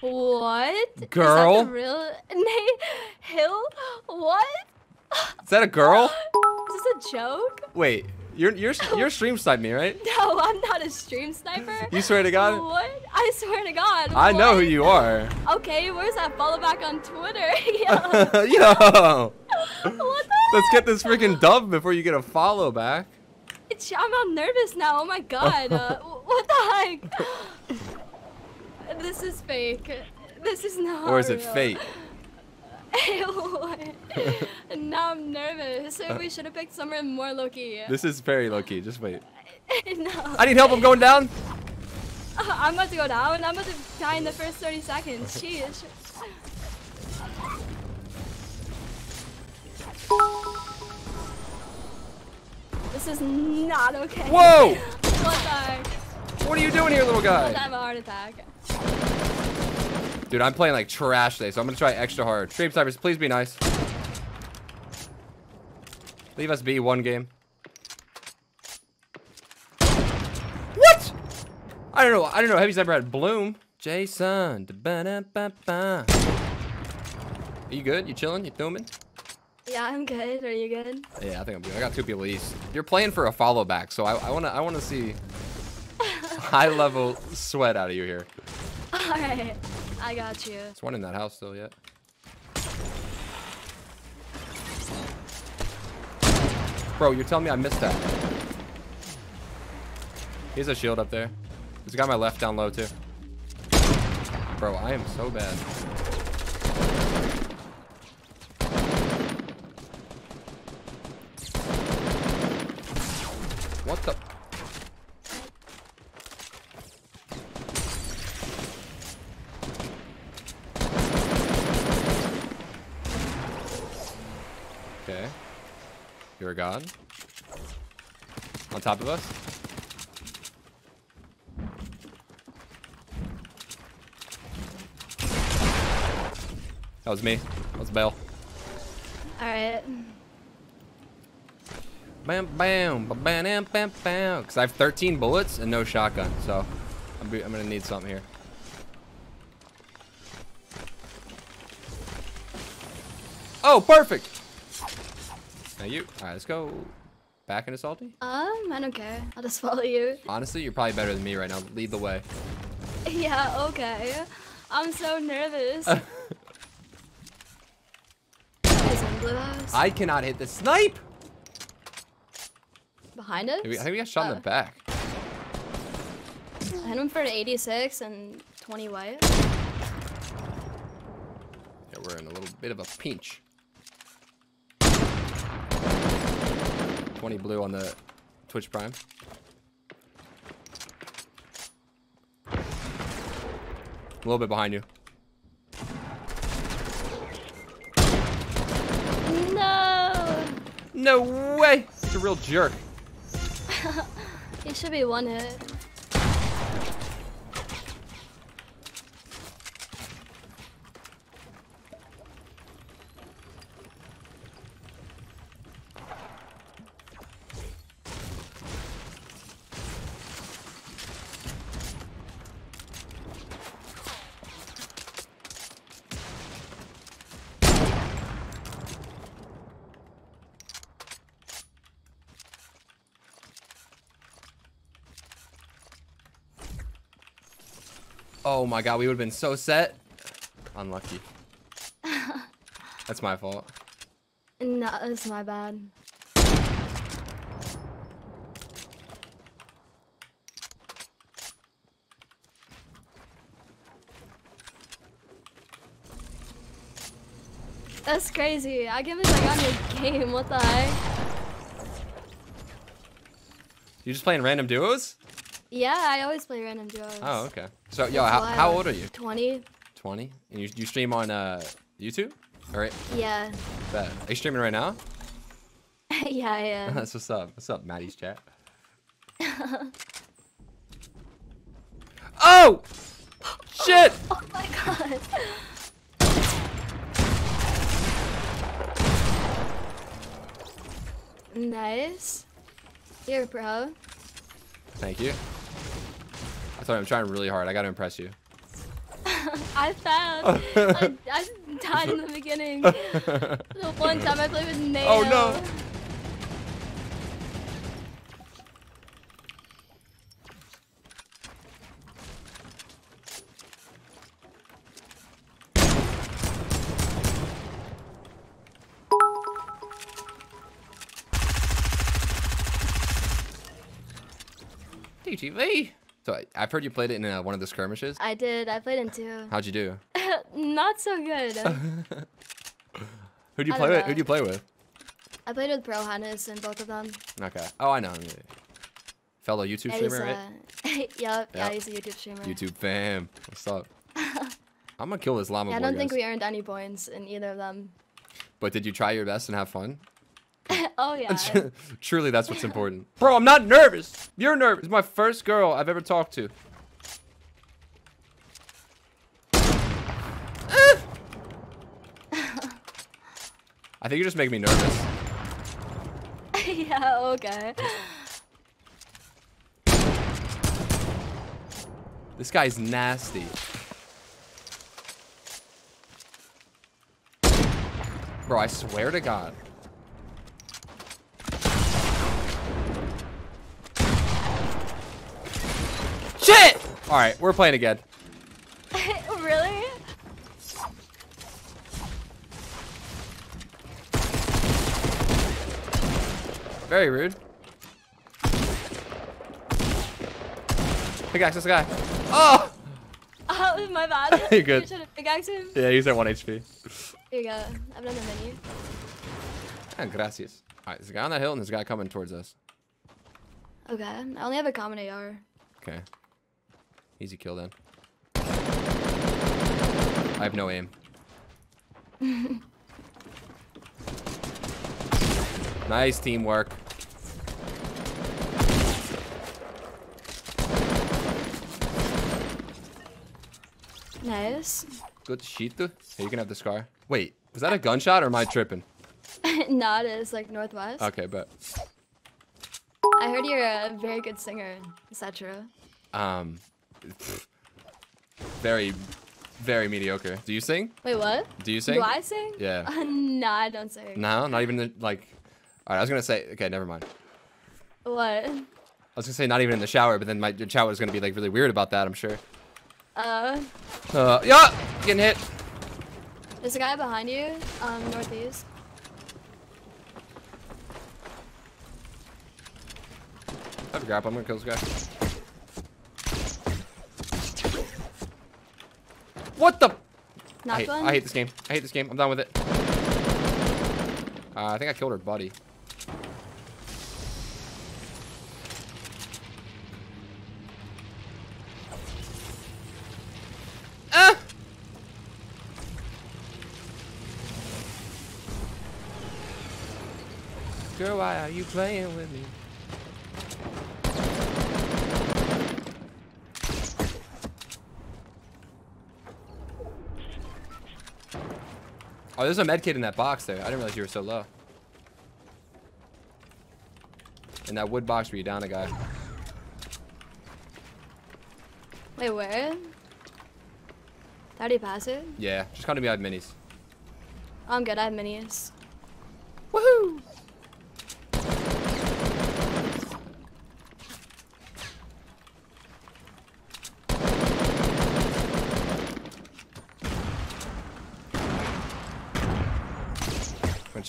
What? Girl? Is that the real name? Hill? What? Is that a girl? Is this a joke? Wait, you're you're you're stream snipe me, right? No, I'm not a stream sniper. You swear to God? What? I swear to God. I know who you are. Okay, where's that follow back on Twitter? Yo, Yo, what the let's heck? get this freaking dub before you get a follow back. It's- I'm all nervous now. Oh my god. Uh, what the heck? This is fake. This is not. Or is it real. Ew. now I'm nervous. We should have picked somewhere more low key. This is very low key. Just wait. no. I need help. I'm going down. I'm about to go down. I'm about to die in the first 30 seconds. Jeez. This is not okay. Whoa! What the heck? What are you doing here, little I guy? have a heart attack. Dude, I'm playing like trash today, so I'm gonna try extra hard. Stream snipers, please be nice. Leave us be one game. What? I don't know. I don't know. Heavy sniper had bloom. Jason. da-ba-da-ba-ba. Are you good? You chilling? You filming? Yeah, I'm good. Are you good? Yeah, I think I'm good. I got two people east. You're playing for a follow back, so I, I wanna I wanna see high level sweat out of you here. Alright. I got you. There's one in that house still yet. Bro, you're telling me I missed that. He's a shield up there. Guy on my left down low too. Bro, I am so bad. What the? Okay. You're a god. On top of us. That was me. That was Bell. Alright. Bam, bam, bam, bam, bam, bam. Because I have 13 bullets and no shotgun, so I'm, be, I'm gonna need something here. Oh, perfect. Thank you. All right, let's go back into salty. Um, I don't care. I'll just follow you. Honestly, you're probably better than me right now. Lead the way. Yeah, okay. I'm so nervous. Is in blue house? I cannot hit the snipe. Behind us? I think we got shot in Oh. the back. I hit him for 86 and 20 white. Yeah, we're in a little bit of a pinch. 20 blue on the Twitch Prime. A little bit behind you. No! No way! He's a real jerk. He should be one hit. Oh my god, we would have been so set. Unlucky. That's my fault. No, it's my bad. That's crazy. I give it like on your game. What the heck? You just playing random duos? Yeah, I always play random duos. Oh, okay. So, yo, how, how old are you? 20. 20? And you, you stream on uh, YouTube? All right, Yeah. bet. Are you streaming right now? yeah, I am. That's what's up. What's up, Maddy's chat? oh! Shit! oh my god. nice. You're a pro. Thank you. I thought I'm trying really hard. I gotta impress you. I found. I, I died in the beginning. The one time I played with Neo. Oh, no. TGV. So I- I've heard you played it in uh, one of the skirmishes. I did. I played in two. How'd you do? Not so good. Who do you I play with? Who do you play with? I played with Pro Hannes in both of them. Okay. Oh, I know. him. Fellow YouTube Yeah, streamer, right? uh, yep, yeah, he's a YouTube streamer. YouTube fam. What's up? I'm gonna kill this llama Yeah, I don't think guys. we earned any points in either of them. But did you try your best and have fun? oh yeah. Truly, that's what's important. Bro, I'm not nervous. You're nervous. It's my first girl I've ever talked to. I think you're just making me nervous. yeah, okay. This guy's nasty. Bro, I swear to God. Shit! Alright, we're playing again. really? Very rude. Pickaxe this guy. Oh! Oh, my bad. You're good. You should have pickaxed him. Yeah, he's at 1 HP. Here you go. I've done the menu. Ah, gracias. Alright, there's a guy on that hill and there's a guy coming towards us. Okay. I only have a common AR. Okay. Easy kill then. I have no aim. nice teamwork. Nice. Good shit. Hey, you can have the scar. Wait, was that a gunshot or am I tripping? Not as like northwest. Okay, but I heard you're a very good singer. Is that true? um, very, very mediocre. Do you sing? Wait, what? Do you sing? Do I sing? Yeah. Uh, nah, I don't sing. No, not even the, like. All right, I was gonna say. Okay, never mind. What? I was gonna say not even in the shower, but then my shower is gonna be like really weird about that. I'm sure. Uh, Uh, yeah, getting hit. there's a guy behind you, um, northeast. I have a grapple. I'm gonna kill this guy. What the? I hate. I hate this game. I hate this game. I'm done with it. Uh, I think I killed her buddy. Ah! Girl, why are you playing with me? Oh, there's a med kit in that box there. I didn't realize you were so low. In that wood box where you down a guy. Wait, where? How do you pass it? Yeah, just come to me. I have minis. I'm good. I have minis.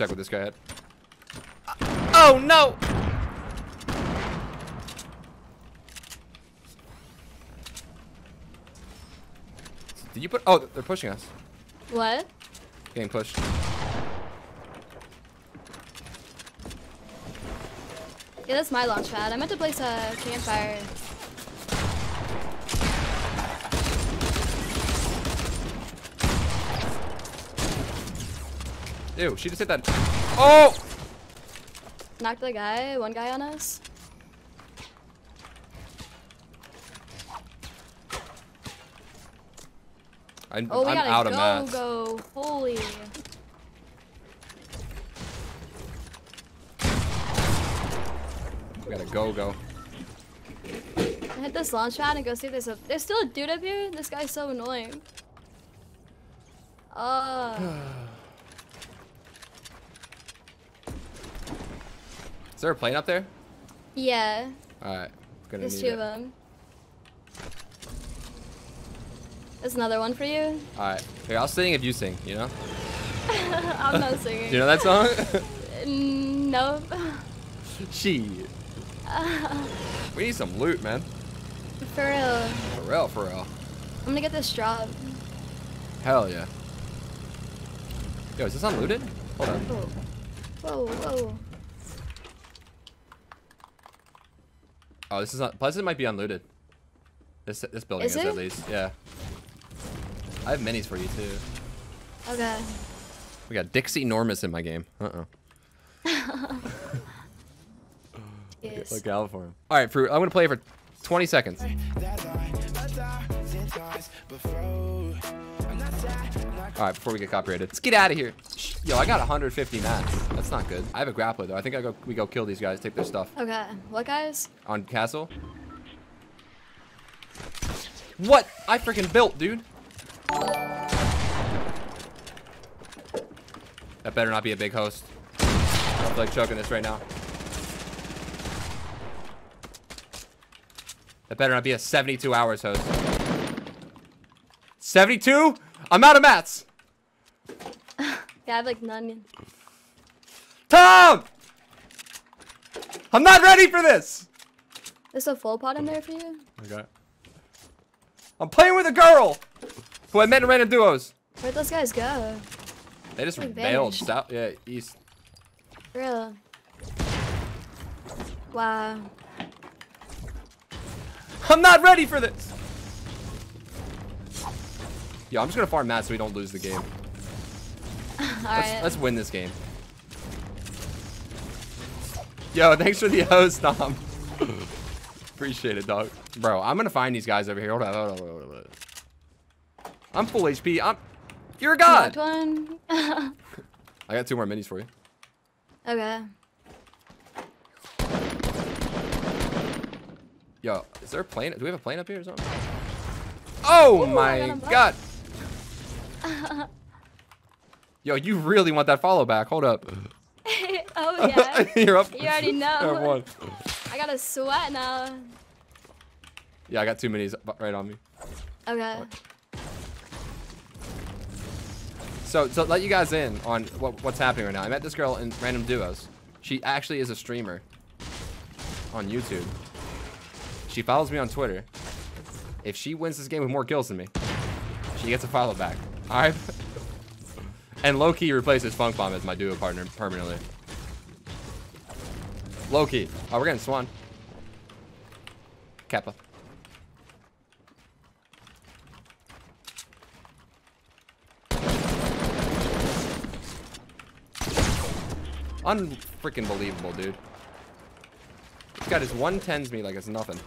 Check what this guy had. Oh no! Did you put? Oh, they're pushing us. What? Getting pushed. Yeah, that's my launch pad. I meant to place a campfire. Ew, she just hit that. Oh! Knocked the guy. One guy on us. I'm, Oh, we I'm gotta out go, of mats. go. Holy. We gotta go, go. Hit this launch pad and go see if there's a. There's still a dude up here. This guy's so annoying. Uh, Is there a plane up there? yeah. All right. Gonna There's two it. of them. There's another one for you. All right. Here, I'll sing if you sing. You know? I'm not singing. Do you know that song? Mm, Nope. Shit. We need some loot, man. For real. For real, for real. I'm gonna get this drop. Hell yeah. Yo, is this unlooted? Hold on. Whoa. Whoa, whoa. Oh, this is not. Pleasant might be unlooted. This this building Is is, at least. Yeah. I have minis for you too. Okay. We got Dixie Normus in my game. Uh oh. Yes. Look out for him. All right, Fruit. I'm gonna play for 20 seconds. that lie a thousand times before. I'm not sad, I'm not All right, before we get copyrighted, let's get out of here. Shh. Yo, I got 150 mats. That's not good. I have a grappler though. I think I go we go kill these guys, take their stuff Okay. What guys? on castle. What? I freaking built, dude. That better not be a big host. I'm like choking this right now. That better not be a 72 hours host. 72? I'm out of mats. Yeah, I have like none. Tom! I'm not ready for this. There's a full pot in there for you? Okay. I'm playing with a girl who I met in random duos. Where'd those guys go? They just Like bailed vanished. south. Yeah, east. For real. Wow. I'm not ready for this. Yo, I'm just gonna farm that so we don't lose the game. Let's, Alright. let's win this game. Yo, thanks for the host, Tom. Appreciate it, dog. Bro, I'm gonna find these guys over here. Hold on, hold on, hold on, hold on. I'm full HP. I'm. You're a god. One. I got two more minis for you. okay. Yo, is there a plane? Do we have a plane up here or something? Oh Ooh, my got him back. god. Yo, you really want that follow back. Hold up. oh yeah. You're up. You already know. I got a sweat now. Yeah, I got two minis right on me. Okay. So, to let you guys in on what, what's happening right now, I met this girl in Random Duos. She actually is a streamer on YouTube. She follows me on Twitter. If she wins this game with more kills than me, she gets a follow back. All right. And Loki replaces Funk Bomb as my duo partner permanently. Loki. Oh, we're getting Swan. Kappa. Unfreaking believable, dude. This guy just 110s me like it's nothing.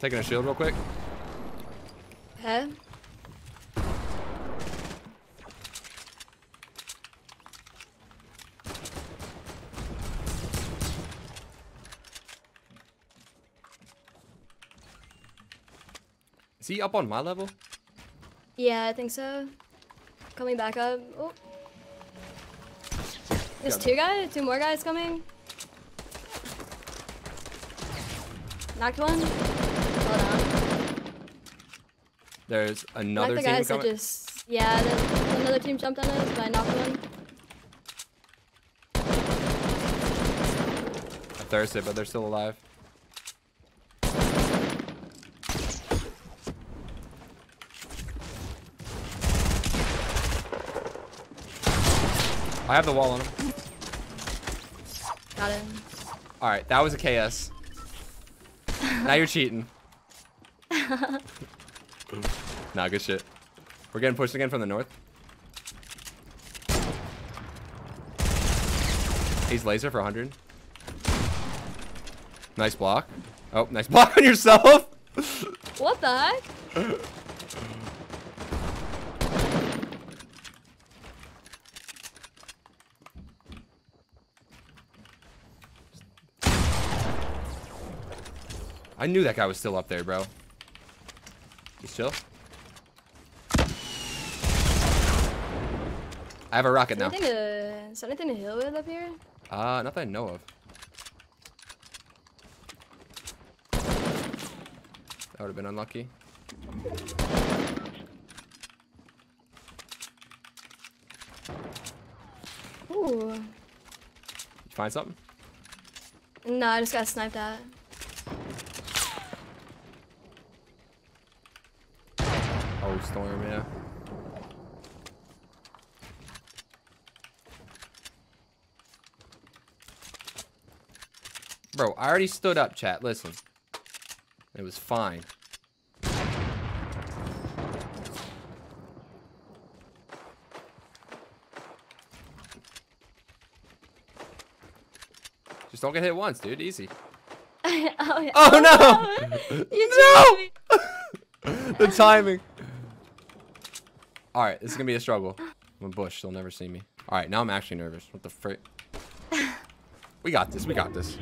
Taking a shield real quick. Okay. Is he up on my level? Yeah, I think so. Coming back up. Oh. There's two guys, two more guys coming. Knocked one. There's another the team coming. just yeah. The, another team jumped on us, but I knocked one. I thirsted, but they're still alive. I have the wall on him. Got him. All right, that was a KS. now you're cheating. nah, good shit. We're getting pushed again from the north. He's laser for 100. Nice block. Oh, nice block on yourself. What the heck? I knew that guy was still up there, bro. Chill. I have a rocket now. Anything to, is there anything to heal with up here? Uh, not that I know of. That would have been unlucky. Ooh. You find something? No, I just got sniped at. Oh, storm, yeah. Bro, I already stood up, chat. Listen. It was fine. Just don't get hit once, dude. Easy. oh. Oh, no! You No! the timing. All right, this is gonna be a struggle. I'm a bush. They'll never see me. All right, now I'm actually nervous. What the frick? We got this. We got this.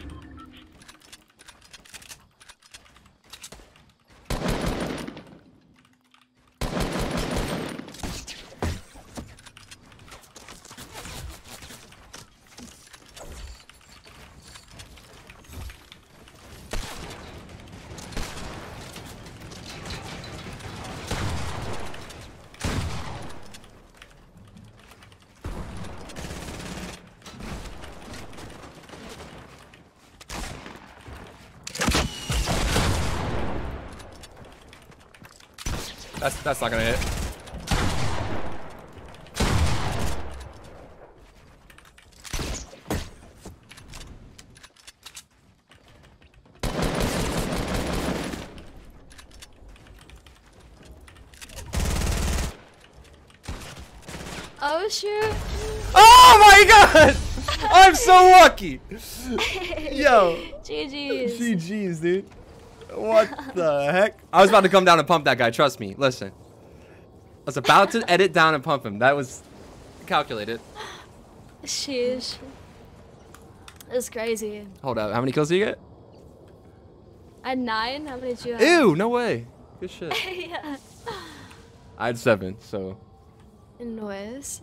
That's that's not gonna hit. Oh shoot. Oh my god! I'm so lucky. Yo. GG's. GG's, dude. What the heck? I was about to come down and pump that guy. Trust me. Listen. I was about to edit down and pump him. That was calculated. Sheesh. It's crazy. Hold up. How many kills do you get? I had nine. How many did you have? Ew, no way. Good shit. yeah. I had seven, so Noise.